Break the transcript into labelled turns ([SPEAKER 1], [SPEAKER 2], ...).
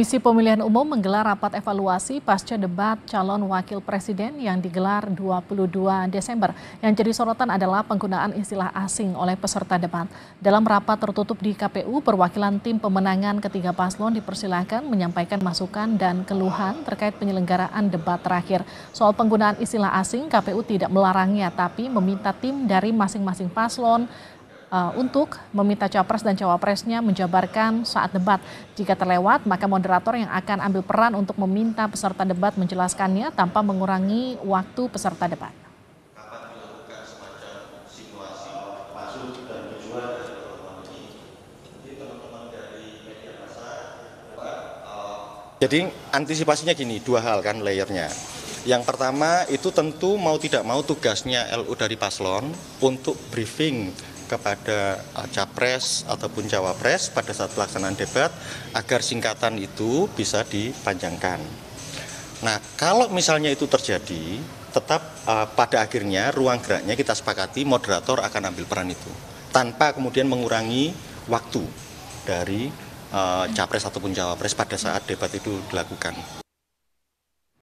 [SPEAKER 1] Komisi Pemilihan Umum menggelar rapat evaluasi pasca debat calon wakil presiden yang digelar 22 Desember. Yang jadi sorotan adalah penggunaan istilah asing oleh peserta debat. Dalam rapat tertutup di KPU, perwakilan tim pemenangan ketiga paslon dipersilahkan menyampaikan masukan dan keluhan terkait penyelenggaraan debat terakhir. Soal penggunaan istilah asing, KPU tidak melarangnya, tapi meminta tim dari masing-masing paslon uh, untuk meminta capres dan cawapresnya menjabarkan saat debat. Jika terlewat, maka moderator yang akan ambil peran untuk meminta peserta debat menjelaskannya tanpa mengurangi waktu peserta debat.
[SPEAKER 2] Jadi antisipasinya gini, dua hal kan layernya. Yang pertama itu tentu mau tidak mau tugasnya LU dari paslon untuk briefing kepada uh, capres ataupun cawapres pada saat pelaksanaan debat agar singkatan itu bisa dipanjangkan. Nah, kalau misalnya itu terjadi, tetap uh, pada akhirnya ruang geraknya kita sepakati moderator akan ambil peran itu tanpa kemudian mengurangi waktu dari uh, capres ataupun cawapres pada saat debat itu dilakukan.